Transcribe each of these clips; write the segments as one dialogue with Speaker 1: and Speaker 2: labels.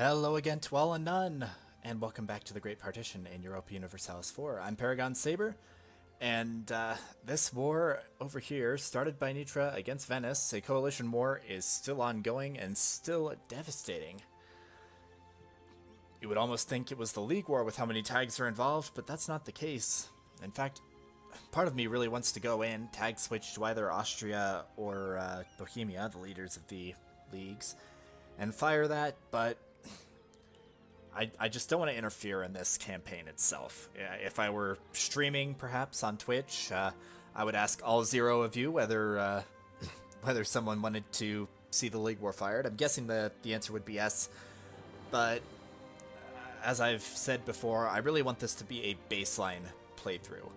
Speaker 1: Hello again to all and none, and welcome back to the Great Partition in Europa Universalis 4. I'm Paragon Saber, and uh, this war over here, started by Nitra against Venice, a coalition war, is still ongoing and still devastating. You would almost think it was the League War with how many tags are involved, but that's not the case. In fact, part of me really wants to go in, tag switch to either Austria or uh, Bohemia, the leaders of the leagues, and fire that, but I, I just don't want to interfere in this campaign itself. If I were streaming, perhaps, on Twitch, uh, I would ask all zero of you whether uh, whether someone wanted to see the League War fired. I'm guessing that the answer would be yes, but uh, as I've said before, I really want this to be a baseline playthrough.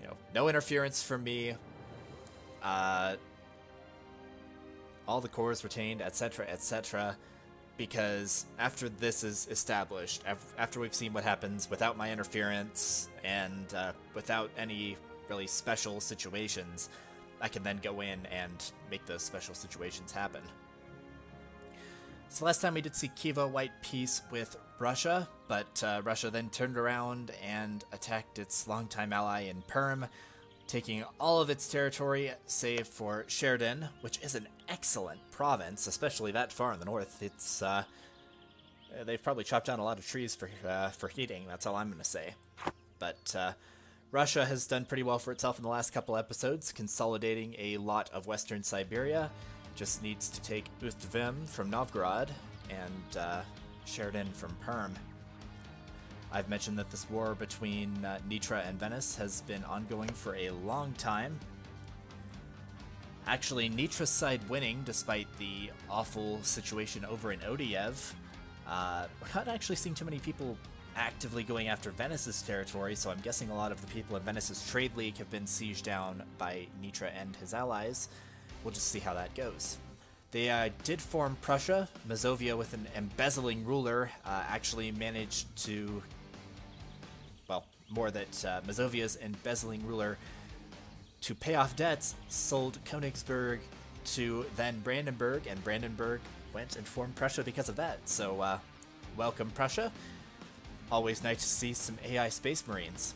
Speaker 1: You know, no interference from me. Uh, all the cores retained, etc., etc because after this is established, after we've seen what happens without my interference and uh, without any really special situations, I can then go in and make those special situations happen. So last time we did see Khiva white peace with Russia, but uh, Russia then turned around and attacked its longtime ally in Perm, taking all of its territory save for Cherdyn, which is an excellent province, especially that far in the north. It's uh, uh, they've probably chopped down a lot of trees for uh, for heating. That's all I'm gonna say. But uh, Russia has done pretty well for itself in the last couple episodes, consolidating a lot of Western Siberia. Just needs to take Ustvim from Novgorod and uh, Cherdyn from Perm. I've mentioned that this war between uh, Nitra and Venice has been ongoing for a long time. Actually, Nitra's side winning despite the awful situation over in Odiev. Uh, we're not actually seeing too many people actively going after Venice's territory, so I'm guessing a lot of the people in Venice's trade league have been sieged down by Nitra and his allies. We'll just see how that goes. They uh, did form Prussia. Mazovia, with an embezzling ruler, uh, actually managed to more that uh, Mazovia's embezzling ruler, to pay off debts, sold Königsberg to then Brandenburg, and Brandenburg went and formed Prussia because of that. So, uh, welcome, Prussia. Always nice to see some AI Space Marines.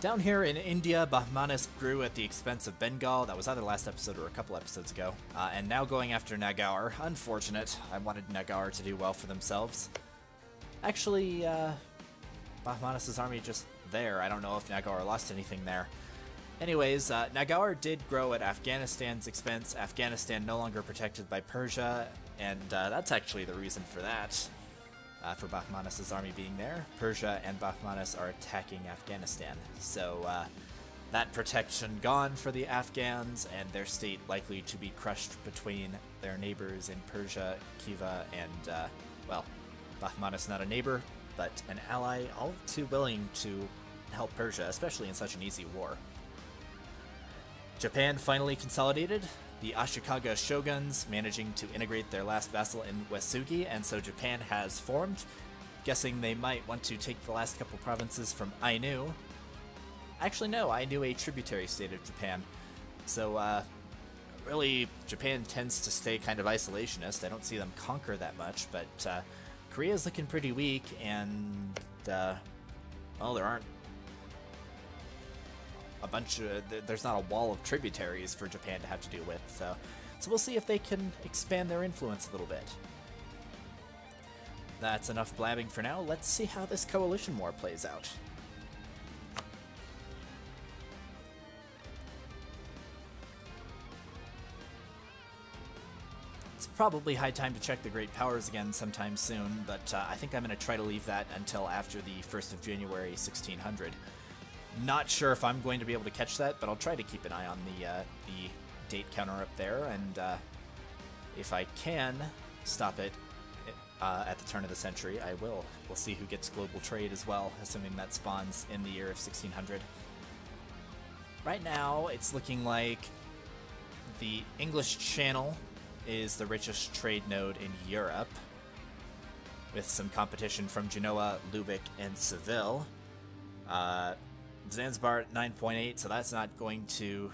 Speaker 1: Down here in India, Bahmanis grew at the expense of Bengal. That was either last episode or a couple episodes ago. Uh, and now going after Nagaur. Unfortunate. I wanted Nagaur to do well for themselves. Actually, uh, army just there. I don't know if Nagaur lost anything there. Anyways, uh, Nagaur did grow at Afghanistan's expense. Afghanistan no longer protected by Persia, and uh, that's actually the reason for that. Uh, for Bahmanis' army being there. Persia and Bahmanis are attacking Afghanistan. So uh, that protection gone for the Afghans, and their state likely to be crushed between their neighbors in Persia, Khiva, and, uh, well, Bahmanis not a neighbor, but an ally all too willing to help Persia, especially in such an easy war. Japan finally consolidated, the Ashikaga shoguns managing to integrate their last vassal in Uesugi, and so Japan has formed. Guessing they might want to take the last couple provinces from Ainu. Actually, no, Ainu a tributary state of Japan. So, uh, really, Japan tends to stay kind of isolationist. I don't see them conquer that much, but uh, Korea's looking pretty weak, and, uh, well, there aren't a bunch of, there's not a wall of tributaries for Japan to have to deal with, so, so we'll see if they can expand their influence a little bit. That's enough blabbing for now, let's see how this coalition war plays out. Probably high time to check the Great Powers again sometime soon, but uh, I think I'm going to try to leave that until after the 1st of January 1600. Not sure if I'm going to be able to catch that, but I'll try to keep an eye on the, uh, the date counter up there, and uh, if I can stop it uh, at the turn of the century, I will. We'll see who gets global trade as well, assuming that spawns in the year of 1600. Right now, it's looking like the English Channel is the richest trade node in Europe, with some competition from Genoa, Lubeck, and Seville. Uh, Zanzibar at 9.8, so that's not going to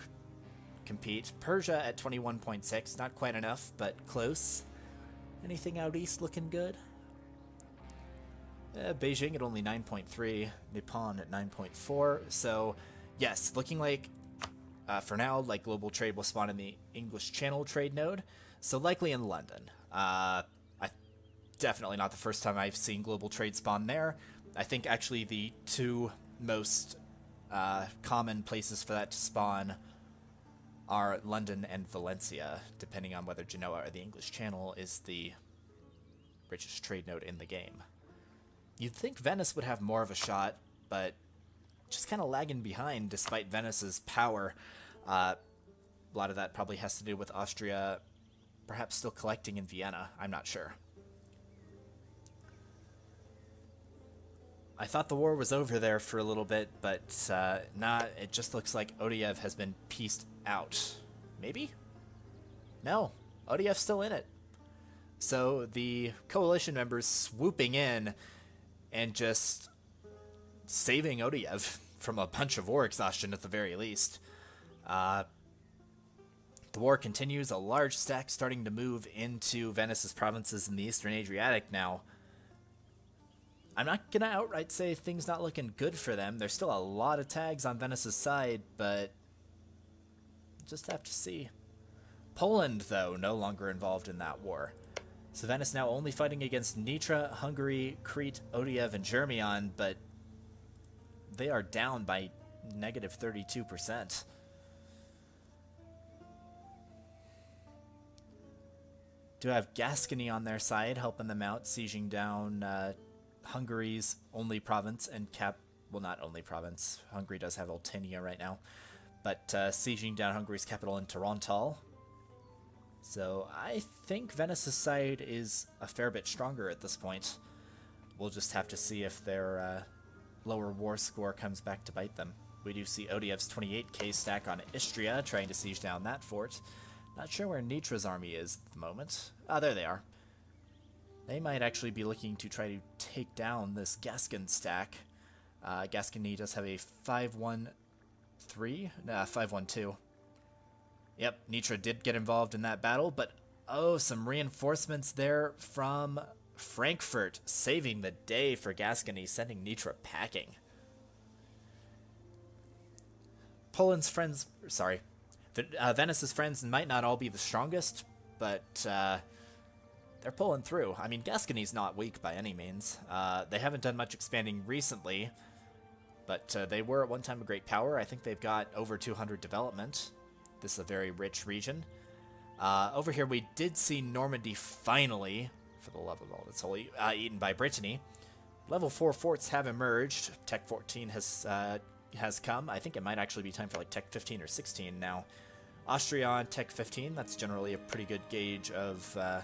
Speaker 1: compete. Persia at 21.6, not quite enough, but close. Anything out east looking good? Uh, Beijing at only 9.3, Nippon at 9.4. So, yes, looking like uh, for now, like global trade will spawn in the English Channel trade node. So likely in London. Uh, I definitely not the first time I've seen global trade spawn there. I think actually the two most uh, common places for that to spawn are London and Valencia, depending on whether Genoa or the English Channel is the richest trade node in the game. You'd think Venice would have more of a shot, but just kind of lagging behind despite Venice's power. Uh, a lot of that probably has to do with Austria perhaps still collecting in Vienna. I'm not sure. I thought the war was over there for a little bit, but uh, not. It just looks like Odiev has been pieced out. Maybe? No, Odiev's still in it. So the coalition members swooping in and just saving Odiev from a bunch of war exhaustion at the very least. Uh, the war continues, a large stack starting to move into Venice's provinces in the eastern Adriatic now. I'm not going to outright say things not looking good for them. There's still a lot of tags on Venice's side, but just have to see. Poland, though, no longer involved in that war. So Venice now only fighting against Nitra, Hungary, Crete, Odiev, and Germion, but they are down by negative 32%. Do have Gascony on their side, helping them out, sieging down uh, Hungary's only province and cap. Well, not only province. Hungary does have Oltenia right now, but uh, sieging down Hungary's capital in Torontal. So I think Venice's side is a fair bit stronger at this point. We'll just have to see if their uh, lower war score comes back to bite them. We do see Odiev's 28k stack on Istria, trying to siege down that fort. Not sure where Nitra's army is at the moment. Ah, there they are. They might actually be looking to try to take down this Gascon stack. Uh, Gascony does have a 5-1-3? Nah, 5-1-2. Yep, Nitra did get involved in that battle, but oh, some reinforcements there from Frankfurt, saving the day for Gascony, sending Nitra packing. Poland's friends, sorry, uh, Venice's friends might not all be the strongest, but uh, they're pulling through. I mean, Gascony's not weak by any means. Uh, they haven't done much expanding recently, but uh, they were at one time a great power. I think they've got over 200 development. This is a very rich region. Uh, over here, we did see Normandy finally, for the love of all that's holy, uh, eaten by Brittany. Level 4 forts have emerged. Tech 14 has has come. I think it might actually be time for like Tech 15 or 16 now. Austria Tech 15, that's generally a pretty good gauge of uh,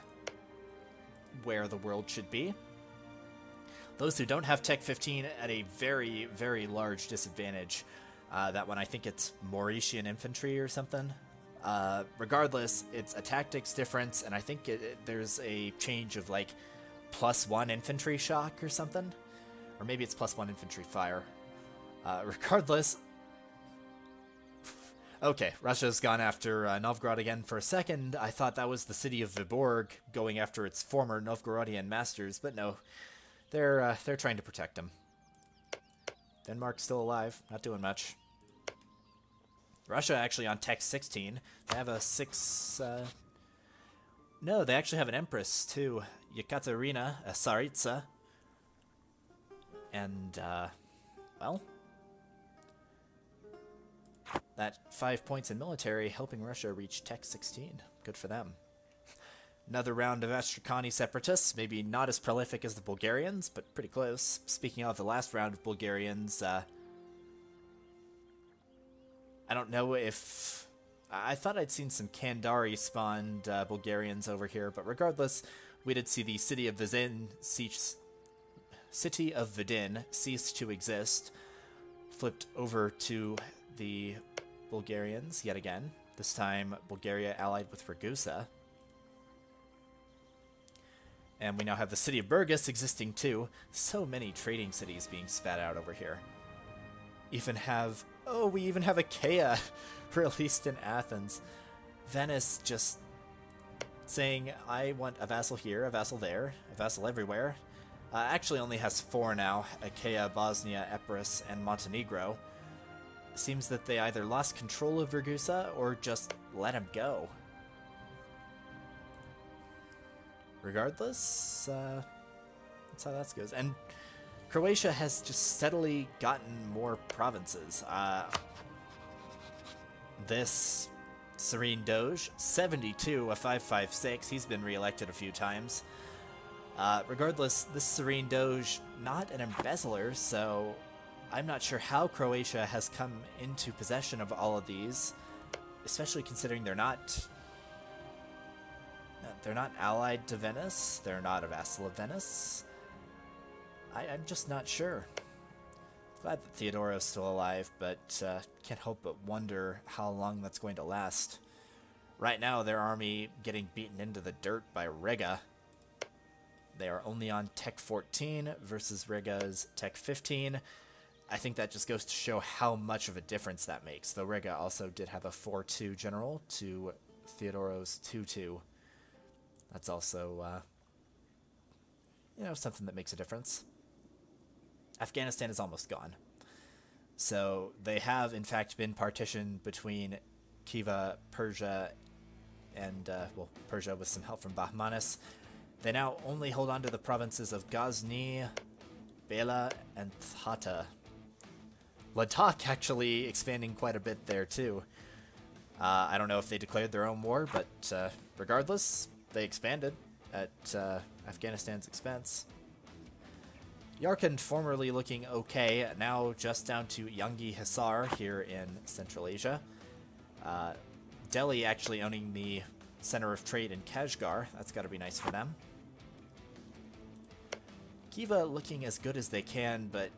Speaker 1: where the world should be. Those who don't have Tech 15 at a very, very large disadvantage. Uh, that one, I think it's Maurician infantry or something. Uh, regardless, it's a tactics difference, and I think it, it, there's a change of like plus one infantry shock or something. Or maybe it's plus one infantry fire. Uh, regardless, okay, Russia's gone after uh, Novgorod again for a second. I thought that was the city of Viborg going after its former Novgorodian masters, but no, they're uh, they're trying to protect him. Denmark's still alive, not doing much. Russia actually on Tech 16. They have a six. Uh, no, they actually have an empress too, Yekaterina, a Tsaritsa. And uh, well, that five points in military, helping Russia reach Tech 16. Good for them. Another round of Astrakani separatists, maybe not as prolific as the Bulgarians, but pretty close. Speaking of the last round of Bulgarians, uh, I don't know if... I thought I'd seen some Kandari spawned uh, Bulgarians over here, but regardless, we did see the city of Vidin cease, city of Vidin cease to exist, flipped over to the Bulgarians yet again. This time, Bulgaria allied with Ragusa. And we now have the city of Burgas existing too. So many trading cities being spat out over here. Even have Oh, we even have Achaia released in Athens. Venice just saying, I want a vassal here, a vassal there, a vassal everywhere. Uh, actually only has four now, Achaia, Bosnia, Epirus, and Montenegro. Seems that they either lost control of Ragusa or just let him go. Regardless, uh, that's how that goes. And Croatia has just steadily gotten more provinces. Uh, this Serene Doge, 72, a 556. He's been reelected a few times. Uh, regardless, this Serene Doge, not an embezzler, so I'm not sure how Croatia has come into possession of all of these, especially considering they're not they're not allied to Venice. They're not a vassal of Venice. I, am just not sure. Glad that Theodoro is still alive, but uh, can't help but wonder how long that's going to last. Right now, their army getting beaten into the dirt by Riga. They are only on Tech 14 versus Riga's Tech 15. I think that just goes to show how much of a difference that makes. Though Riga also did have a 4-2 general to Theodoro's 2-2. That's also, uh, you know, something that makes a difference. Afghanistan is almost gone. So they have, in fact, been partitioned between Khiva, Persia, and, uh, well, Persia with some help from Bahmanis. They now only hold on to the provinces of Ghazni, Bela, and Thata. Ladakh actually expanding quite a bit there, too. Uh, I don't know if they declared their own war, but uh, regardless, they expanded at uh, Afghanistan's expense. Yarkand formerly looking okay, now just down to Yangi Hisar here in Central Asia. Uh, Delhi actually owning the center of trade in Kashgar. That's got to be nice for them. Khiva looking as good as they can, but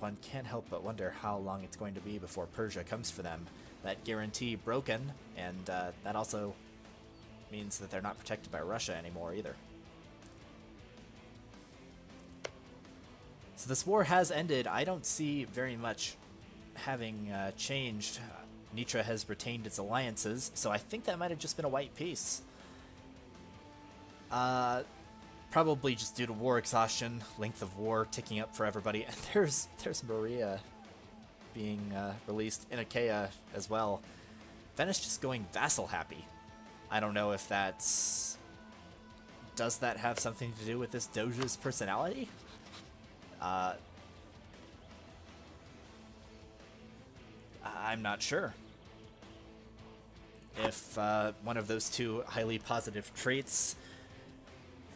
Speaker 1: one can't help but wonder how long it's going to be before Persia comes for them. That guarantee broken, and uh, that also means that they're not protected by Russia anymore either. So this war has ended. I don't see very much having uh, changed. Nitra has retained its alliances, so I think that might have just been a white peace. Uh, probably just due to war exhaustion, length of war ticking up for everybody. And there's there's Morea being uh, released in Achaia as well. Venice just going vassal happy. I don't know if that's... Does that have something to do with this Doge's personality? Uh, I'm not sure. If uh, one of those two highly positive traits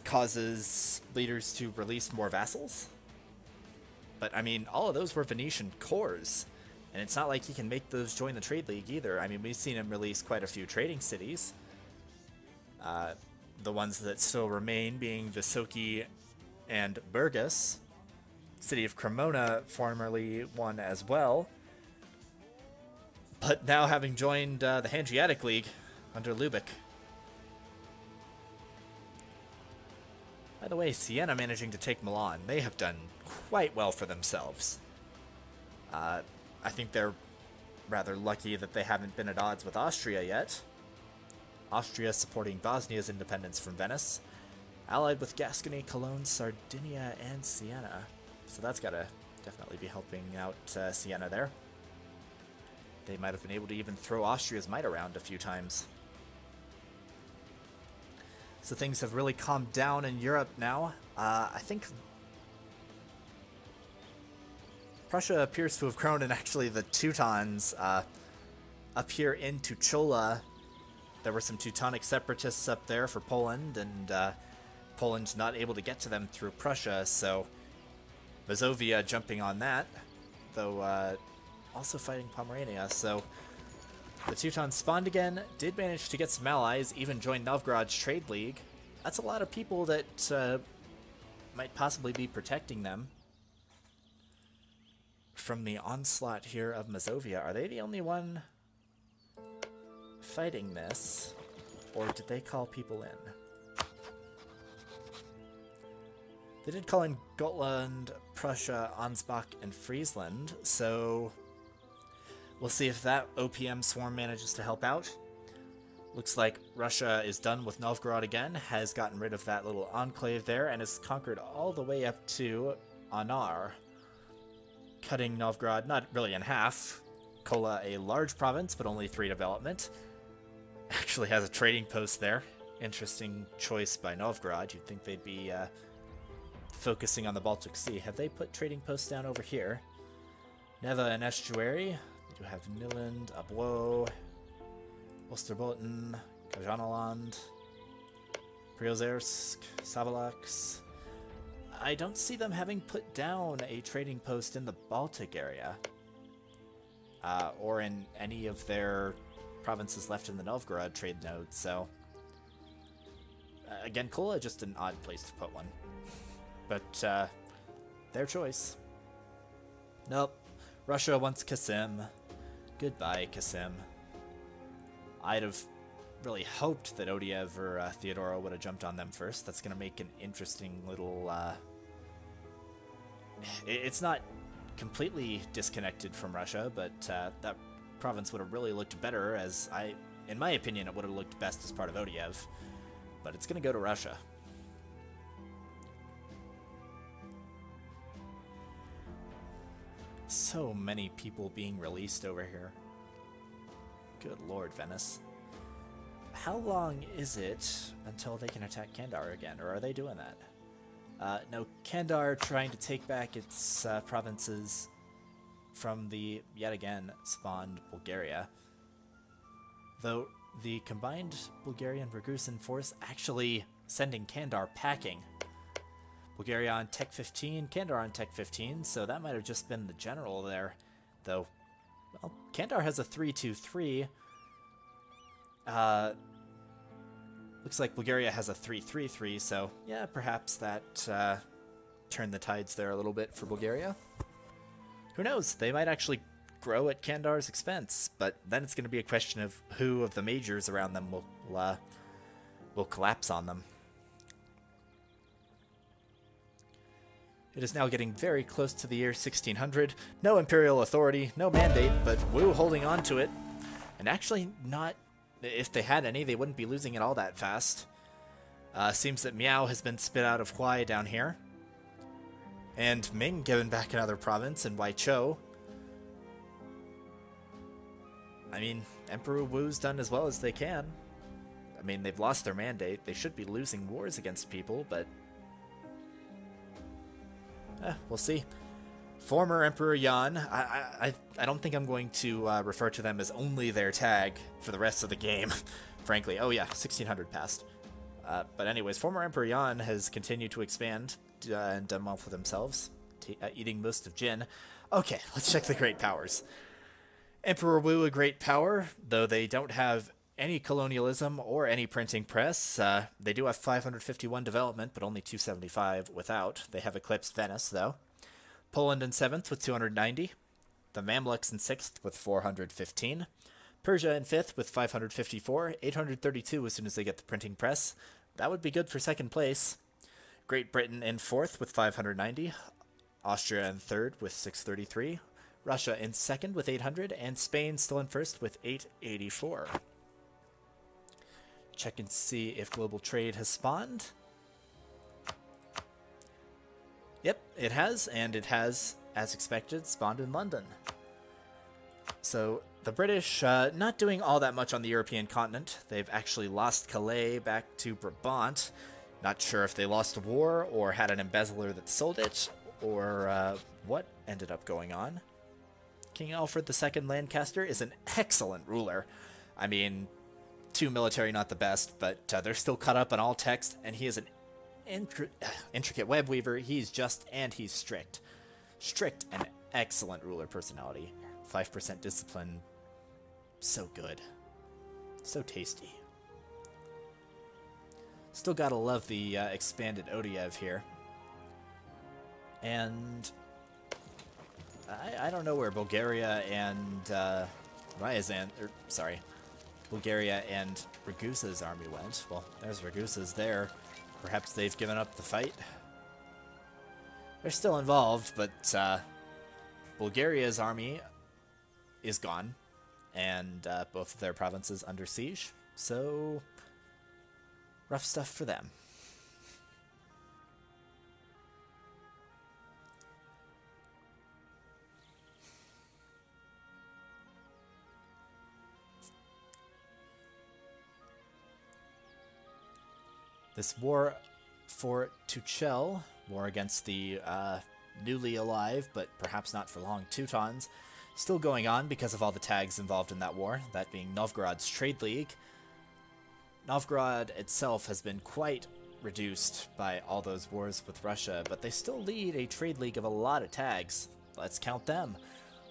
Speaker 1: causes leaders to release more vassals. But I mean, all of those were Venetian cores, and it's not like he can make those join the trade league either. I mean, we've seen him release quite a few trading cities. Uh, the ones that still remain being Visoki and Burgas. City of Cremona formerly won as well. But now having joined uh, the Hanseatic League under Lubeck. By the way, Siena managing to take Milan. They have done quite well for themselves. Uh, I think they're rather lucky that they haven't been at odds with Austria yet. Austria supporting Bosnia's independence from Venice, allied with Gascony, Cologne, Sardinia, and Siena. So that's got to definitely be helping out uh, Siena there. They might have been able to even throw Austria's might around a few times. So things have really calmed down in Europe now. Uh, I think Prussia appears to have grown, and actually the Teutons uh, up here in Tuchola, there were some Teutonic separatists up there for Poland, and uh, Poland's not able to get to them through Prussia, so Mazovia jumping on that, though uh, also fighting Pomerania, so the Teutons spawned again, did manage to get some allies, even joined Novgorod's trade league. That's a lot of people that uh, might possibly be protecting them from the onslaught here of Mazovia. Are they the only one fighting this, or did they call people in? They did call in Gotland, Prussia, Ansbach, and Friesland, so We'll see if that OPM swarm manages to help out. Looks like Russia is done with Novgorod again, has gotten rid of that little enclave there, and has conquered all the way up to Anar, cutting Novgorod not really in half. Kola, a large province, but only three development, actually has a trading post there. Interesting choice by Novgorod. You'd think they'd be uh, focusing on the Baltic Sea. Have they put trading posts down over here? Neva and Estuary. They do have Nyland, Ablo, Osterbotten, Kajanaland, Priozersk, Savolax. I don't see them having put down a trading post in the Baltic area. Uh, or in any of their provinces left in the Novgorod trade node, so... Uh, again, Kola just an odd place to put one. But, uh, their choice. Nope. Russia wants Kasim. Goodbye, Kasim. I'd have really hoped that Odiev or uh, Theodoro would have jumped on them first. That's going to make an interesting little... Uh... It's not completely disconnected from Russia, but uh, that province would have really looked better as I... In my opinion, it would have looked best as part of Odiev. But it's going to go to Russia. So many people being released over here. Good lord, Venice. How long is it until they can attack Kandar again, or are they doing that? Uh, no, Kandar trying to take back its uh, provinces from the, yet again, spawned Bulgaria. Though the combined Bulgarian-Ragusan force actually sending Kandar packing. Bulgaria on Tech 15, Kandar on Tech 15, so that might have just been the general there. Though, well, Kandar has a 3-2-3. Uh, looks like Bulgaria has a 3-3-3, so yeah, perhaps that uh, turned the tides there a little bit for Bulgaria. Who knows? They might actually grow at Kandar's expense, but then it's going to be a question of who of the majors around them will uh, will collapse on them. It is now getting very close to the year 1600. No imperial authority, no mandate, but Wu holding on to it. And actually not... If they had any, they wouldn't be losing it all that fast. Uh, seems that Miao has been spit out of Huai down here. And Ming given back another province in Waichou. I mean, Emperor Wu's done as well as they can. I mean, they've lost their mandate. They should be losing wars against people, but Eh, we'll see. Former Emperor Yan. I, I, I don't think I'm going to uh, refer to them as only their tag for the rest of the game, frankly. Oh yeah, 1600 passed. Uh, but anyways, former Emperor Yan has continued to expand uh, and done well for themselves, uh, eating most of Jin. Okay, let's check the great powers. Emperor Wu a great power, though they don't have any colonialism or any printing press. Uh, they do have 551 development, but only 275 without. They have eclipsed Venice, though. Poland in 7th with 290. The Mamluks in 6th with 415. Persia in 5th with 554. 832 as soon as they get the printing press. That would be good for second place. Great Britain in 4th with 590. Austria in 3rd with 633. Russia in 2nd with 800. And Spain still in 1st with 884. Check and see if global trade has spawned. Yep, it has, and it has, as expected, spawned in London. So the British uh, not doing all that much on the European continent. They've actually lost Calais back to Brabant. Not sure if they lost a war or had an embezzler that sold it, or uh, what ended up going on. King Alfred II Lancaster is an excellent ruler. I mean, two military not the best, but uh, they're still cut up on all text, and he is an intri intricate web weaver. He's just and he's strict. Strict and excellent ruler personality. 5% discipline. So good. So tasty. Still gotta love the uh, expanded Odiev here. And I, I, don't know where Bulgaria and uh, Ryazan, er, sorry, Bulgaria and Ragusa's army went. Well, there's Ragusa's there. Perhaps they've given up the fight. They're still involved, but uh, Bulgaria's army is gone, and uh, both of their provinces under siege. So, rough stuff for them. This war for Tuchel, war against the uh, newly alive, but perhaps not for long, Teutons, still going on because of all the tags involved in that war, that being Novgorod's trade league. Novgorod itself has been quite reduced by all those wars with Russia, but they still lead a trade league of a lot of tags. Let's count them.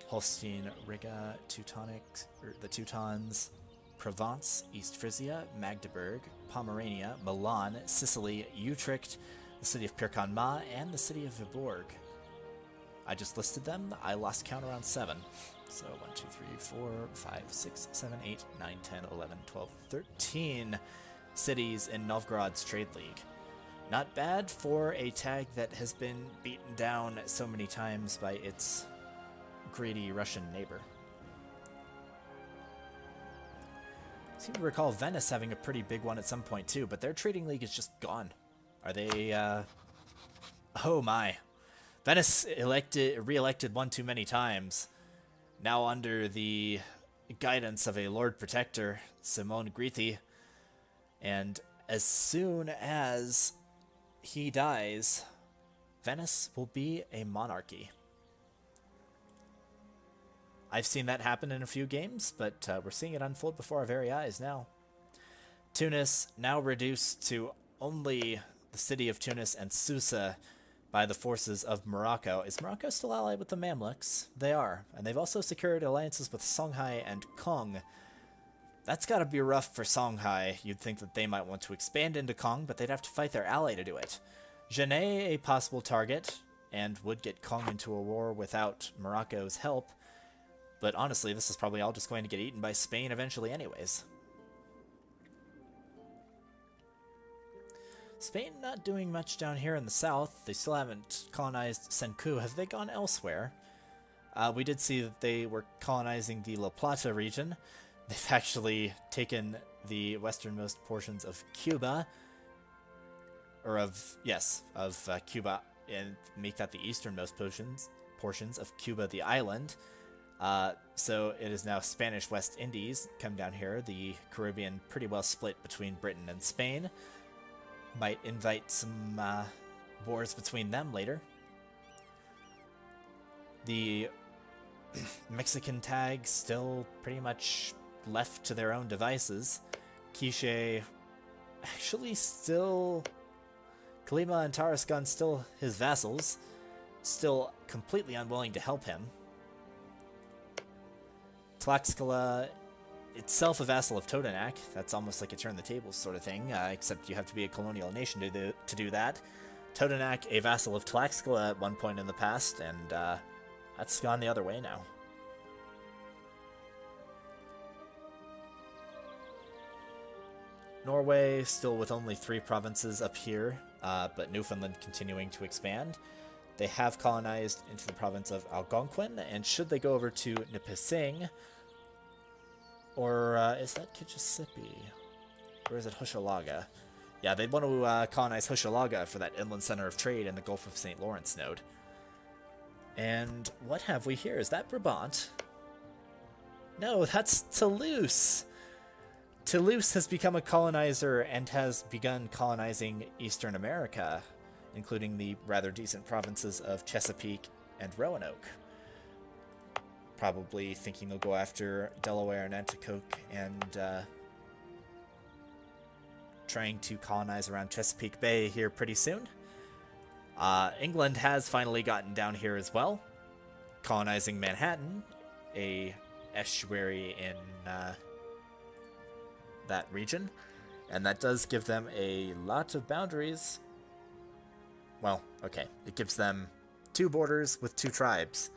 Speaker 1: Holstein, Riga, Teutonic, er, the Teutons, Provence, East Frisia, Magdeburg, Pomerania, Milan, Sicily, Utrecht, the city of Pirkanmaa, and the city of Viborg. I just listed them. I lost count around 7. So 1, 2, 3, 4, 5, 6, 7, 8, 9, 10, 11, 12, 13 cities in Novgorod's trade league. Not bad for a tag that has been beaten down so many times by its greedy Russian neighbor. Seem to recall Venice having a pretty big one at some point too, but their trading league is just gone. Are they, uh... Oh my. Venice elected, re-elected one too many times. Now under the guidance of a Lord Protector, Simone Gritti. And as soon as he dies, Venice will be a monarchy. I've seen that happen in a few games, but uh, we're seeing it unfold before our very eyes now. Tunis now reduced to only the city of Tunis and Susa by the forces of Morocco. Is Morocco still allied with the Mamluks? They are, and they've also secured alliances with Songhai and Kong. That's gotta be rough for Songhai. You'd think that they might want to expand into Kong, but they'd have to fight their ally to do it. Genet, a possible target, and would get Kong into a war without Morocco's help. But honestly, this is probably all just going to get eaten by Spain eventually anyways. Spain not doing much down here in the south. They still haven't colonized Senku. Have they gone elsewhere? Uh, we did see that they were colonizing the La Plata region. They've actually taken the westernmost portions of Cuba, or of, yes, of uh, Cuba, and make that the easternmost portions, portions of Cuba, the island. Uh, so it is now Spanish West Indies come down here. The Caribbean pretty well split between Britain and Spain. Might invite some uh, wars between them later. The Mexican tags still pretty much left to their own devices. Quiche actually still... Colima and Tarascan still his vassals, still completely unwilling to help him. Tlaxcala itself a vassal of Totonac. That's almost like a turn the tables sort of thing, uh, except you have to be a colonial nation to do, to do that. Totonac, a vassal of Tlaxcala at one point in the past, and uh, that's gone the other way now. Norway still with only three provinces up here, uh, but Newfoundland continuing to expand. They have colonized into the province of Algonquin, and should they go over to Nipissing, or uh, is that Kitchissippi? Or is it Hochelaga? Yeah, they'd want to uh, colonize Hochelaga for that inland center of trade in the Gulf of St. Lawrence node. And what have we here? Is that Brabant? No, that's Toulouse! Toulouse has become a colonizer and has begun colonizing Eastern America, including the rather decent provinces of Chesapeake and Roanoke probably thinking they'll go after Delaware and Nanticoke and uh, trying to colonize around Chesapeake Bay here pretty soon. Uh, England has finally gotten down here as well, colonizing Manhattan, a estuary in uh, that region, and that does give them a lot of boundaries. Well, okay, it gives them two borders with two tribes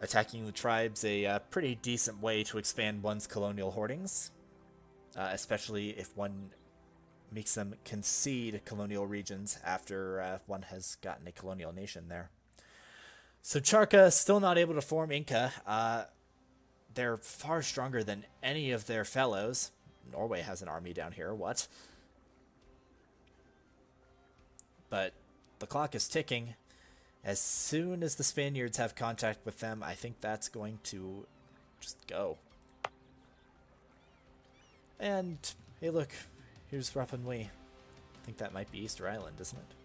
Speaker 1: attacking the tribes a uh, pretty decent way to expand one's colonial hoardings, uh, especially if one makes them concede colonial regions after uh, one has gotten a colonial nation there. So Charca still not able to form Inca. Uh, they're far stronger than any of their fellows. Norway has an army down here, what? But the clock is ticking. As soon as the Spaniards have contact with them, I think that's going to just go. And, hey look, here's Rapa Nui. I think that might be Easter Island, isn't it?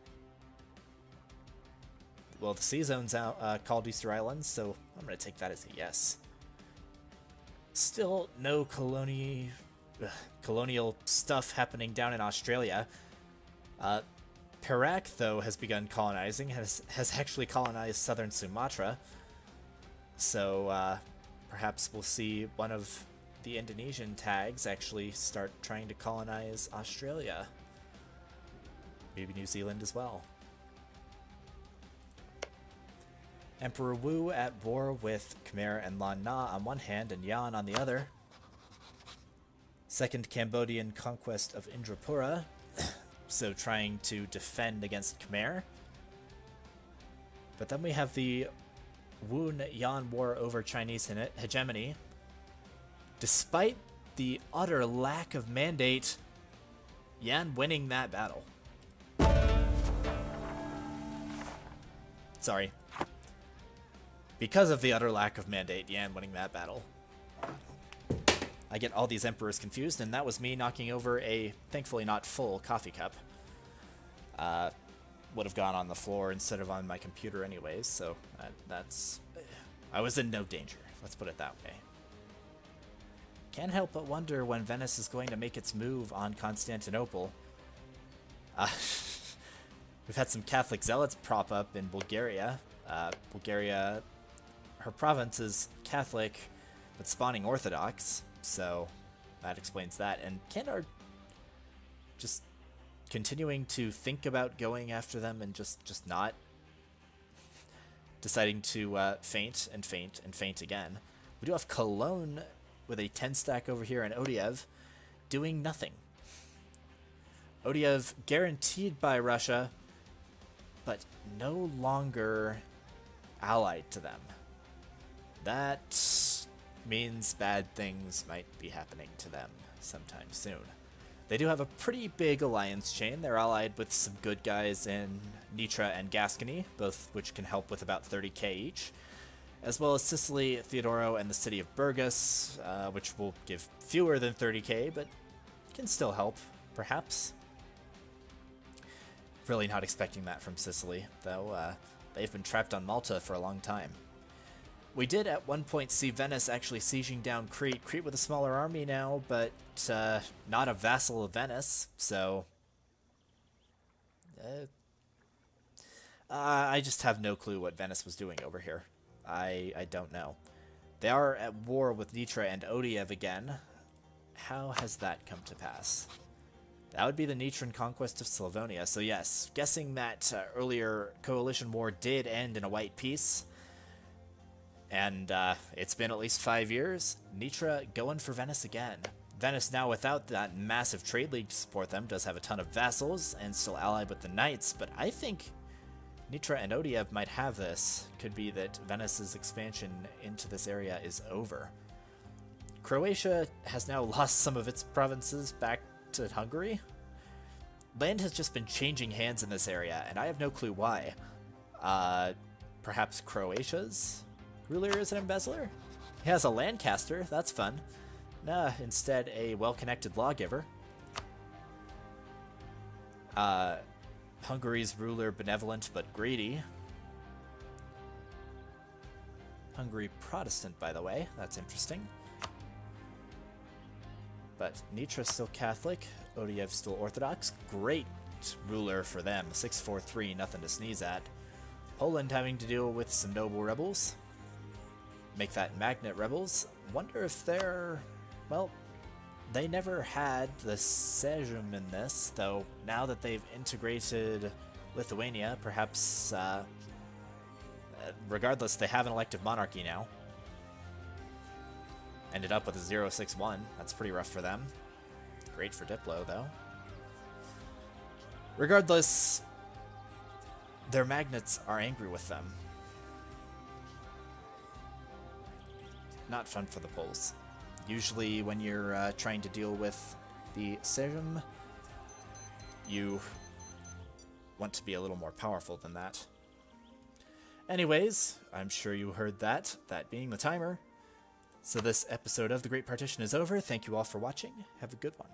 Speaker 1: Well, the sea zone's out, uh, called Easter Island, so I'm going to take that as a yes. Still no coloni ugh, colonial stuff happening down in Australia. Uh, Perak, though, has begun colonizing, has, has actually colonized southern Sumatra. So uh, perhaps we'll see one of the Indonesian tags actually start trying to colonize Australia. Maybe New Zealand as well. Emperor Wu at war with Khmer and Lan Na on one hand and Yan on the other. Second Cambodian conquest of Indrapura, so trying to defend against Khmer. But then we have the Wun Yan War over Chinese hegemony. Despite the utter lack of mandate, Yan winning that battle. Sorry. Because of the utter lack of mandate, Yan winning that battle. I get all these emperors confused, and that was me knocking over a, thankfully not full, coffee cup. Uh, would have gone on the floor instead of on my computer anyways, so that, that's... I was in no danger, let's put it that way. Can't help but wonder when Venice is going to make its move on Constantinople. Uh, we've had some Catholic zealots prop up in Bulgaria. Uh, Bulgaria, her province is Catholic, but spawning Orthodox. So that explains that. And Kandar just continuing to think about going after them and just, just not deciding to uh, feint and faint and faint again. We do have Cologne with a 10 stack over here and Odiev doing nothing. Odiev guaranteed by Russia, but no longer allied to them. That means bad things might be happening to them sometime soon. They do have a pretty big alliance chain. They're allied with some good guys in Nitra and Gascony, both which can help with about 30k each, as well as Sicily, Theodoro, and the city of Burgas, uh, which will give fewer than 30k, but can still help, perhaps. Really not expecting that from Sicily, though uh, they've been trapped on Malta for a long time. We did at one point see Venice actually sieging down Crete. Crete with a smaller army now, but uh, not a vassal of Venice, so... Uh, I just have no clue what Venice was doing over here. I, I don't know. They are at war with Nitra and Odiev again. How has that come to pass? That would be the Nitran conquest of Slavonia. So yes, guessing that uh, earlier coalition war did end in a white peace, and uh, it's been at least five years. Nitra going for Venice again. Venice now without that massive trade league to support them does have a ton of vassals and still allied with the knights, but I think Nitra and Odiev might have this. Could be that Venice's expansion into this area is over. Croatia has now lost some of its provinces back to Hungary. Land has just been changing hands in this area, and I have no clue why. Uh, perhaps Croatia's? Ruler is an embezzler? He has a Lancaster, that's fun. Nah, instead a well-connected lawgiver. Uh, Hungary's ruler benevolent but greedy. Hungary Protestant, by the way. That's interesting. But Nitra still Catholic. Odiev still Orthodox. Great ruler for them. 643, nothing to sneeze at. Poland having to deal with some noble rebels make that Magnate Rebels. Wonder if they're, well, they never had the Sejm in this, though now that they've integrated Lithuania, perhaps, uh, regardless, they have an elective monarchy now. Ended up with a 061. That's pretty rough for them. Great for Diplo, though. Regardless, their magnates are angry with them. Not fun for the Poles. Usually, when you're uh, trying to deal with the serum, you want to be a little more powerful than that. Anyways, I'm sure you heard that, that being the timer. So this episode of The Great Partition is over. Thank you all for watching. Have a good one.